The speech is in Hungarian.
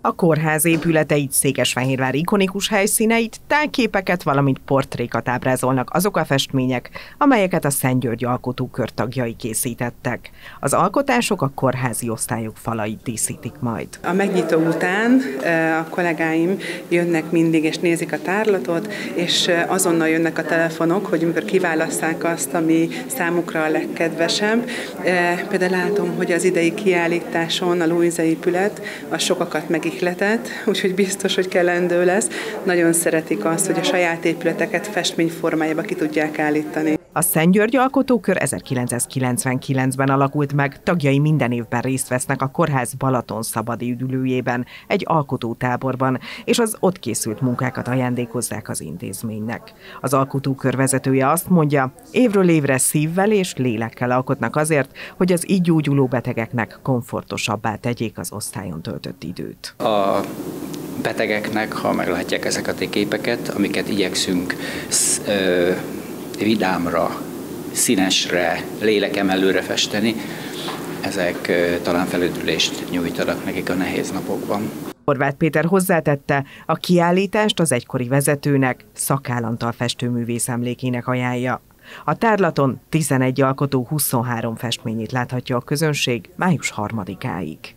A kórház épületeit, Székesfehérvár ikonikus helyszíneit, tájképeket, valamint portrékat ábrázolnak azok a festmények, amelyeket a Szent György alkotókör tagjai készítettek. Az alkotások a kórházi osztályok falait díszítik majd. A megnyitó után a kollégáim jönnek mindig és nézik a tárlatot, és azonnal jönnek a telefonok, hogy amikor kiválaszták azt, ami számukra a legkedvesebb. Például látom, hogy az idei kiállításon a Louisa épület a sokakat meg ihletett, úgyhogy biztos, hogy kellendő lesz. Nagyon szeretik azt, hogy a saját épületeket festményformájába ki tudják állítani. A Szent György Alkotókör 1999-ben alakult meg, tagjai minden évben részt vesznek a kórház Balaton szabadi üdülőjében, egy alkotótáborban, és az ott készült munkákat ajándékozzák az intézménynek. Az alkotókör vezetője azt mondja, évről évre szívvel és lélekkel alkotnak azért, hogy az így gyógyuló betegeknek komfortosabbá tegyék az osztályon töltött időt. A betegeknek, ha meglátják ezeket a képeket, amiket igyekszünk vidámra, színesre, lélekemelőre festeni, ezek talán felüdülést nyújtanak nekik a nehéz napokban. Horváth Péter hozzátette, a kiállítást az egykori vezetőnek, szakállantal festőművész emlékének ajánlja. A tárlaton 11 alkotó 23 festményét láthatja a közönség május 3-áig.